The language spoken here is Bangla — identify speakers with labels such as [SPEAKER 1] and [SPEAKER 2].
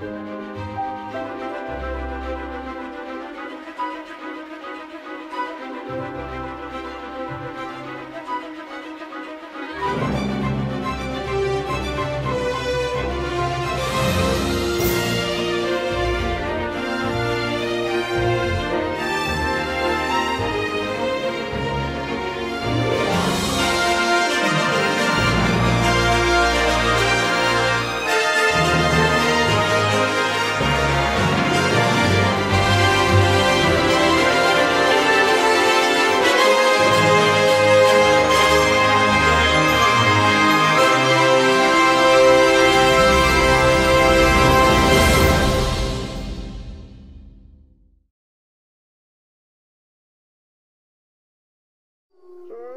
[SPEAKER 1] Thank you. Sure.